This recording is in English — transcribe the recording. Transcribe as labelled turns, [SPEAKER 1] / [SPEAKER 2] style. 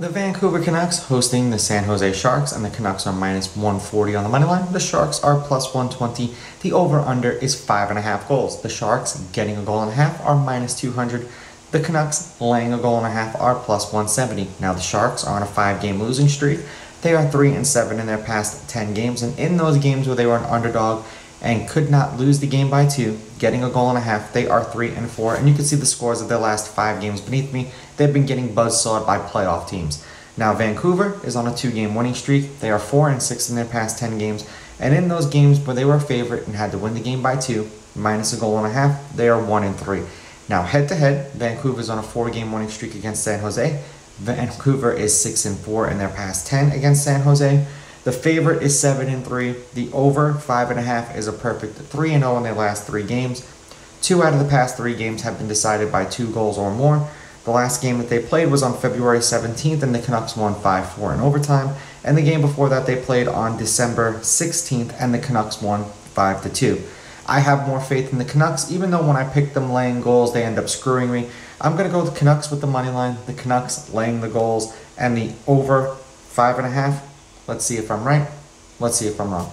[SPEAKER 1] The Vancouver Canucks hosting the San Jose Sharks, and the Canucks are minus 140 on the money line. The Sharks are plus 120. The over under is five and a half goals. The Sharks getting a goal and a half are minus 200. The Canucks laying a goal and a half are plus 170. Now the Sharks are on a five game losing streak. They are three and seven in their past 10 games, and in those games where they were an underdog, and could not lose the game by two, getting a goal and a half. They are three and four, and you can see the scores of their last five games beneath me. They've been getting buzzsawed by playoff teams. Now Vancouver is on a two-game winning streak. They are four and six in their past ten games, and in those games where they were a favorite and had to win the game by two, minus a goal and a half, they are one and three. Now head to head, Vancouver is on a four-game winning streak against San Jose. Vancouver is six and four in their past ten against San Jose. The favorite is seven and three. The over five and a half is a perfect three and zero in their last three games. Two out of the past three games have been decided by two goals or more. The last game that they played was on February 17th, and the Canucks won 5 4 in overtime. And the game before that, they played on December 16th, and the Canucks won 5 2. I have more faith in the Canucks, even though when I pick them laying goals, they end up screwing me. I'm going to go with the Canucks with the money line, the Canucks laying the goals, and the over 5.5. Let's see if I'm right. Let's see if I'm wrong.